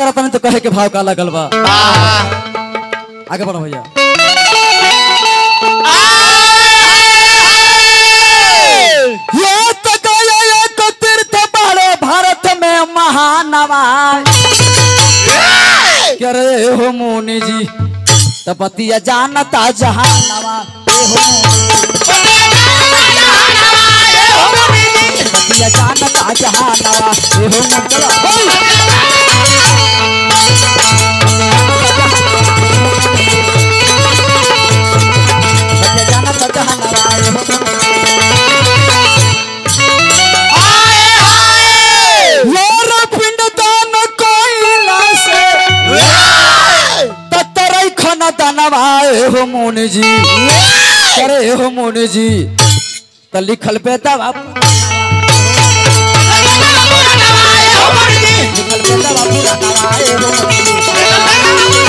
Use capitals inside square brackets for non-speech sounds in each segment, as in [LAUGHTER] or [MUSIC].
तेरा तने तो कहे के भाव का लगल बा आगे बढ़ो भैया। ये तो महानवा हो मोनी जी? तपतिया जानता जहानवा ए हो तपतिया जानता जहानवा ए हो मोनी हो मोनी जी। करे हो मोनी जी। त लिखल पे दवा लिखल पे दवा पूरा नवाए मोनी जी।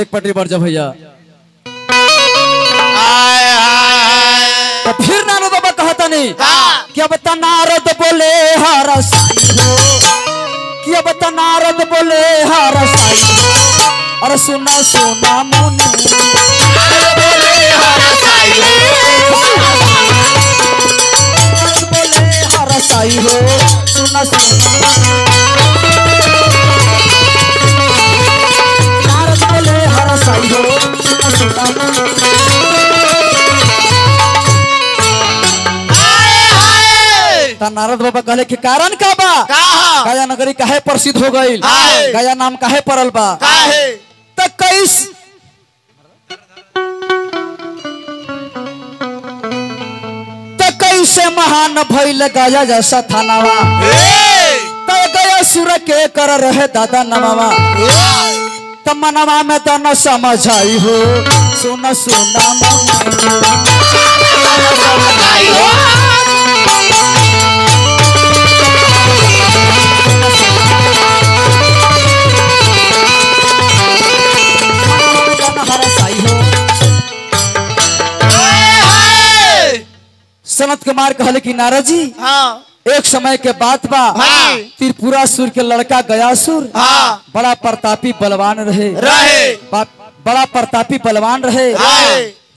एक पटरी पर जा भैया। नहीं कि अब त नारद बोले, हर साई हो। कि अब त नारद बोले, हर साई और सुना सुना मुनि। बोले हर साई हो सुना सुना नारद बोले, हर साई हो। सुना सुना त नारद बाबा कहले कि कारण का बा? गया नगरी काहे प्रसिद्ध हो गई गया नाम काहे पड़ल बा? त कैस कैसे महान भइल गया जैसा थानावा त गया सुर के कर रहे दादा नमावा त मनवा में त न समझ आई हो। सुन सुना कुमार कहले कि नारद जी हाँ। एक समय के बात बा हाँ। त्रिपुरासुर के लड़का गयासुर हाँ। बड़ा प्रतापी बलवान रहे रहे। बड़ा प्रतापी बलवान रहे।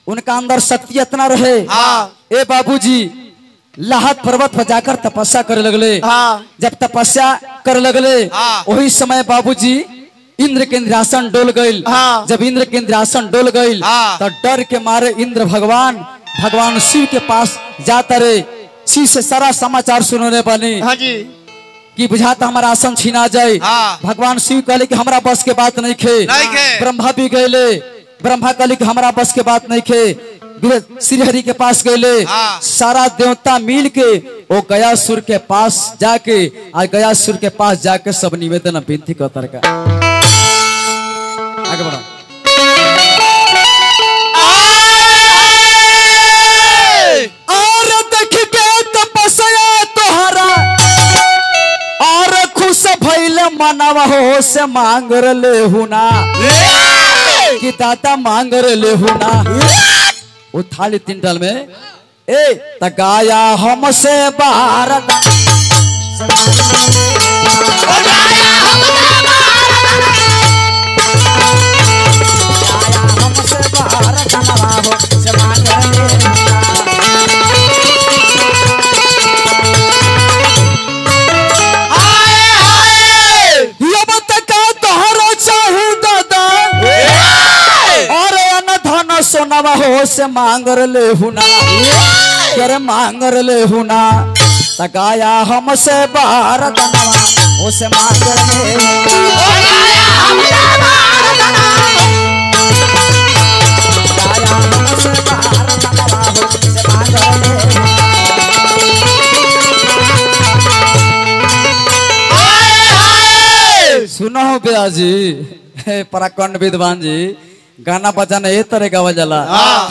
उनका अंदर शक्ति इतना रहे हाँ। ए बाबूजी लाहत पर्वत पर जाकर तपस्या करे लगले हाँ। जब तपस्या करे लगले हाँ। वही समय बाबूजी इंद्र के इंद्रासन डोल गईल हाँ। जब इंद्र के इंद्रासन डोल गईल हाँ। तो डर के मारे इंद्र भगवान भगवान शिव के पास जाता रे। शिव से सारा समाचार सुनने बने हाँ जी। कि बुझाता हमारा आसन छीना जाए। हाँ। भगवान शिव कहले कि हमरा बस के बात नहीं खे। नहीं खे। ब्रह्मा भी गए ब्रह्मा कहले कि हमरा बस के बात नहीं खे। श्री हरि के पास गए हाँ। सारा देवता मिल के वो गया सुर के पास जाके आज गयासुर के पास जाके सब निवेदन विनती कर का आगे बढ़ो। मनवा हो से मांग ले हुना। कि ताता मांग ले हुना। वो थाली तिंटल में, ए त गाया हमसे भारत से मांग ले हुना करे मांग ले हुना त गाया हमसे भारत नवा हो से मांग ले हुना गाया हमसे भारत नवा हो से मांग ले हुना सुनो ब्याह जी पराकंड विद्वान जी गाना बजाना ए तरह गावल जाला।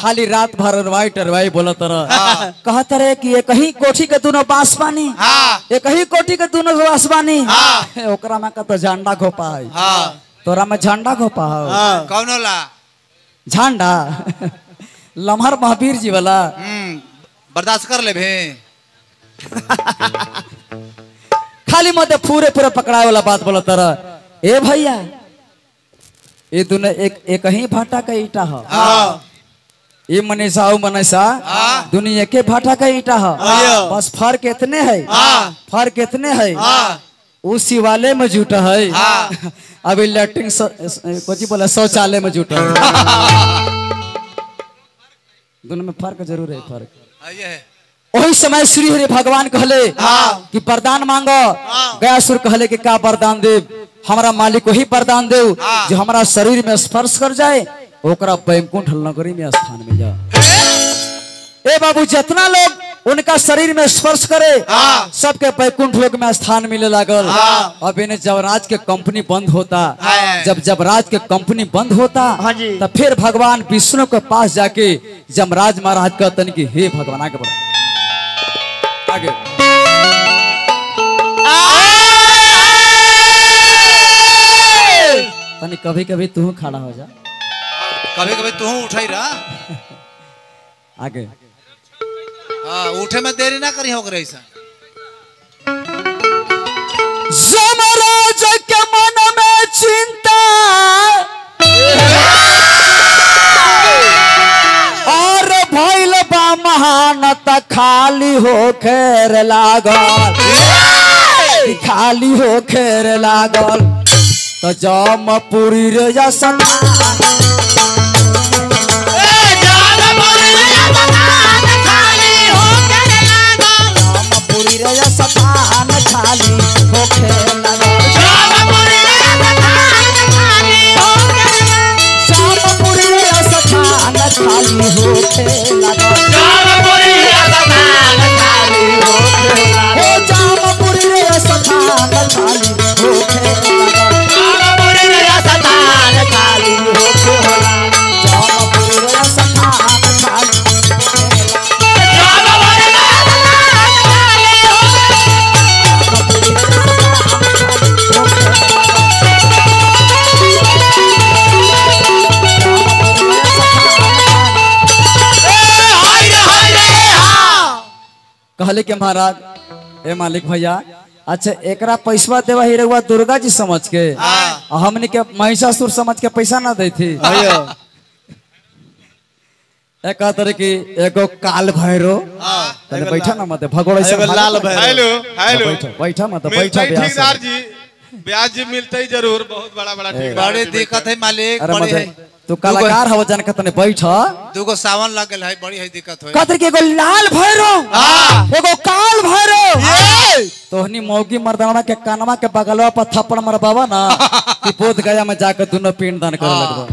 खाली रात भर अरवाई टरवाई बोलत रह कहत रहे कि एक ही कोठी के दोनों बाँस बानी? हाँ। एक कोठी के दोनों बाँस बानी? हाँ। ओकरा में कहत झंडा घोपा है। हाँ तोरा में झंडा घोपा है। कौन होला? झंडा। लम्हर महावीर जी वाला। हम्म बर्दाश्त कर ले भे खाली मत पूरे पूरे पकड़ाए वाला बात बोला तरह ए भैया ये दोनों एक एक ही भाटा का ईटा है हाँ ये मनीषा और मनीषा। दुनिया के भाटा का ईटा है। बस फ़र्क इतने है। फ़र्क इतने है उस शिवालय में जुटा है। अभी लैट्रिन कोची बोला शौचालय में जुटा है दोनों में फ़र्क ज़रूर है फ़र्क वही समय श्री हरि भगवान कहले। कि वरदान मांगो। गया सुर कहले कि का वरदान देव हमारा मालिक वही वरदान देव हाँ। जो हमारा शरीर में स्पर्श कर जाए ओकरा बैकुंठ नगरी में स्थान मिल जाए ए बाबू जितना लोग उनका शरीर में स्पर्श करे हाँ। सबके बैकुंठ लोग में स्थान मिले लागल हाँ। अब इन्हें जबराज के कंपनी बंद होता। जब जबराज के कंपनी बंद होता जी। तब फिर भगवान विष्णु के पास जाके जमराज महाराज कहतन कि हे भगवान आगे बढ़ो आगे तनी कभी कभी तू खड़ा हो जा। कभी कभी तू उठाई रहा? [LAUGHS] आगे। हाँ उठे में देरी ना करी होकर ऐसा। जमराज के मन में चिंता। और बा महानत खाली हो खेर लागल खाली हो खेर लागल। तो जम पूरी रे जसन जसन खाली हो खेर लागल जामपुरी खाली हो खेर कहले के महाराज। हे मालिक भैया अच्छा एकरा पैसा देवा ही रहुआ दुर्गा जी समझ के। हाँ। आ हमने के महिषासुर समझ के पैसा ना दे थी। एक तरह की एगो काल भैरो। हाँ। तने बैठा ना मत भगोड़ा से लाल भैरो। Hello hello. बैठा मत बैठा। जी। ब्याज जी मिलते ही ज़रूर बहुत बड़ा बड़ा ठेकेदार बड़ी दिक्कत है मालिक बड़ी है। तू कलाकार हो जान के तने बैठ दूगो सावन लगल है बड़ी है दिक्कत है कहते कि एगो लाल भैरो हाँ। एगो काल भैरो तोहनी मौगी मर्दाना के कानवा के बगलवा पर थप्पड़ मरबावा ना। [LAUGHS] कि बोध गया में जाकर दोनों पिंड दान करे लगबो।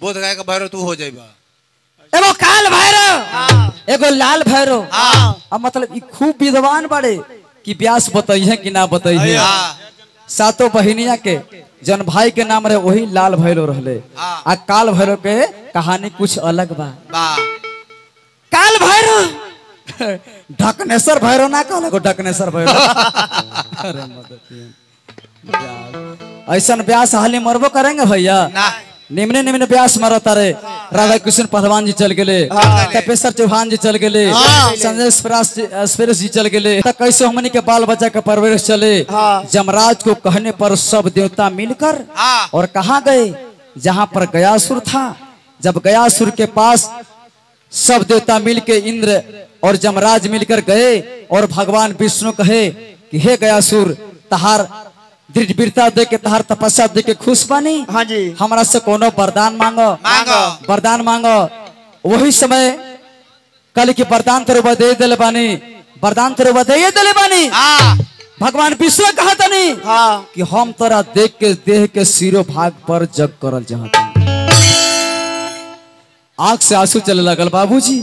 बोध गया का भैरव तू हो जाएगा एगो काल भैरो एगो लाल भैरो हाँ। अब मतलब ई खूब विद्वान बड़े। कि व्यास बताइए कि ना बताइए हाँ। सातों बहिनिया के जन भाई के नाम रहे वही लाल भैरो रहले। हाँ। आ काल भैरो के कहानी कुछ अलग बा। काल भैरो? ढकनेश्वर भैरो ना कहले को ढकनेश्वर भैरो? [LAUGHS] अरे मदद ऐसा व्यास हाली मरबो करेंगे भैया। निम्न निम्न व्यास मारो तारे। राधा कृष्ण पहलवान जी चल गेले तपेश्वर चौहान जी चल गेले संजय स्परास जी- चल त कैसे हमनी के बाल बच्चा के परवरिश चले? जमराज को कहने पर सब देवता मिलकर हाँ। और कहा गए? जहाँ पर गयासुर था। जब गयासुर के पास सब देवता मिलके इंद्र और जमराज मिलकर गए और भगवान विष्णु कहे कि हे गयासुर तहार दृढ़ वीरता दे के तहार तपस्या दे के खुश बनी। हाँ जी। हमरा से कोनो वरदान मांगो। मांगो। वरदान मांगो। वही समय कल की वरदान तेरे दे दिले बानी। वरदान तेरे दे दिले बानी। हाँ। भगवान विष्णु कहा तनी हाँ। कि हम तोरा देख के देह के सिरो भाग पर जग करल चाहत आँख से आँसू चले लगल बाबूजी।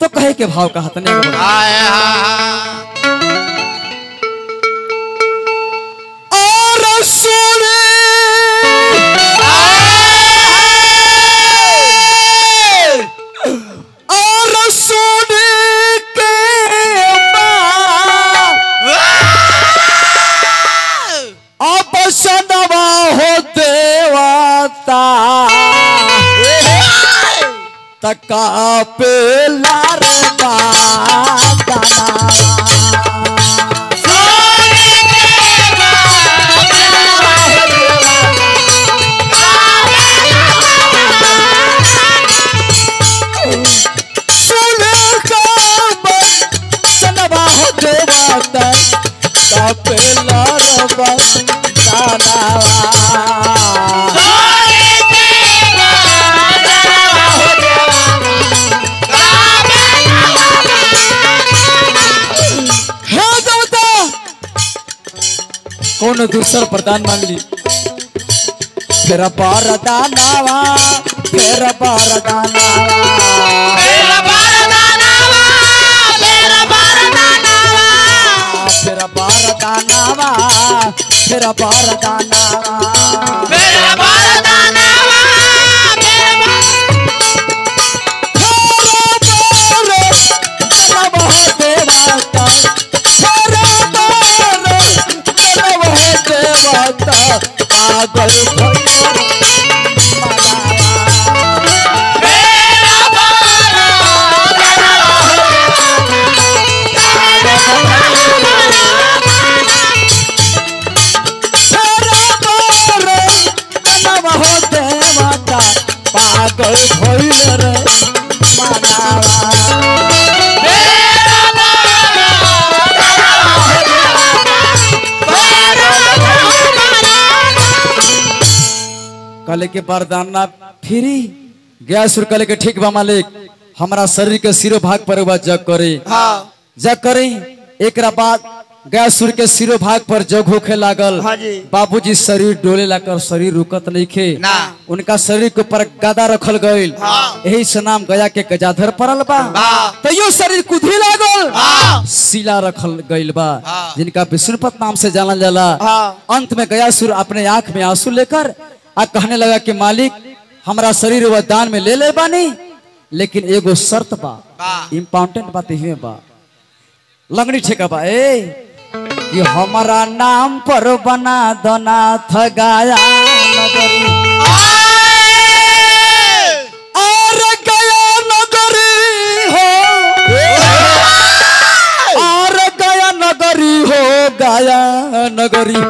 तो कहे के भाव कहा तनी एगो कौन दूसर प्रदान मान ली? फिर बारदानावा तेरा बारदानावा फिर तेरा फिर बारदानावा पागल कले के बरदाना फिरी। गया सुर कले के ठीक बा मालिक। हमारा शरीर के सिरो भाग पर बा जग करे। जग करे। एक बाद गया सुर के सिरो भाग पर जग होखे लागल। हाँ जी। बाबूजी शरीर डोले लाकर शरीर रुकत नहीं खे ना। उनका शरीर के ऊपर गदा रखल गईल यही से नाम गया के गजाधर पड़ल बा। तैयो शरीर कुधी लागल। शिला रखल गईल बा। जिनका विष्णुपत नाम से जानल जाला। अंत में गया सुर अपने आँख में आँसू लेकर आ कहने लगा कि मालिक हमारा शरीर वह दान में ले ले बानी लेकिन एगो शर्त बा इम्पोर्टेंट बात ही बा। लंगड़ी ठेका बा ए कि हमारा नाम पर बना दना थगाया नगरी। और गया नगरी हो। और गया नगरी हो गया नगरी।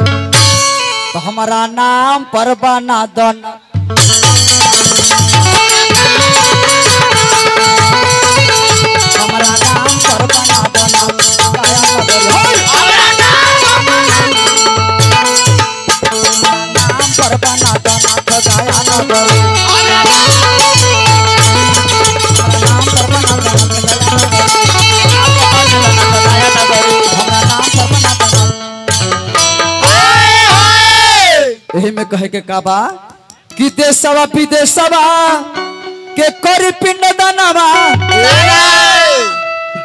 तो हमारा नाम पर बना दना हमारा कहे के का बा कि देशवा, विदेशवा, के करी पिंड दनवा।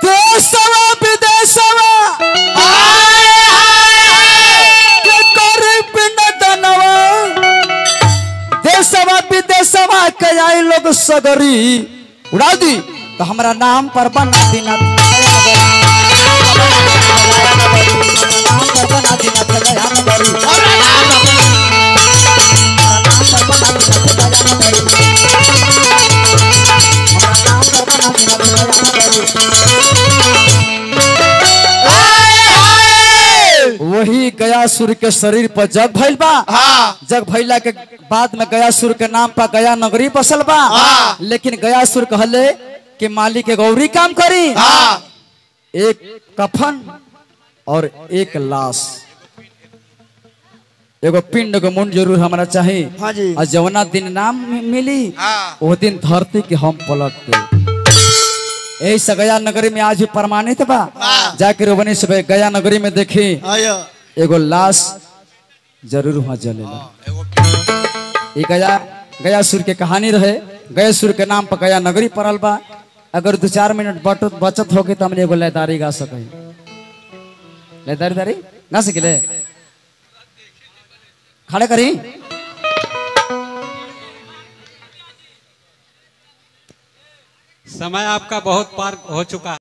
देशवा, विदेशवा। के करी पिंड दनवा। देशवा, विदेशवा, के आई लोग सगरी। उड़ा दी तो हमारा नाम पर बना दीना। नाम पर बना दीना वही गयासुर के शरीर पर जग भैल बा हाँ। जग भइला के बाद में गयासुर के नाम पर गया नगरी बसल बा हाँ। लेकिन गयासुर कहले कि मालिक के गौरी काम करी हाँ। एक कफन और एक लाश एगो पिंड एगो मुंड ज़रूर हमारा चाहिए हाँ जी। और जवना दिन नाम मिली हाँ। वो दिन धरती के हम पलट दे यही गया नगरी में आज भी प्रमाणित बा। जाके रोबनी से गया नगरी में देखी एगो लाश ज़रूर वहाँ जलेला ये गया गया सुर के कहानी रहे। गया सुर के नाम पर गया नगरी पड़ल बा। अगर दो चार मिनट बचत बचत होगी तो हमने एगो लयदारी गा सके। लयदारी दारी? गा सकिले खड़े करें। समय आपका बहुत पार हो चुका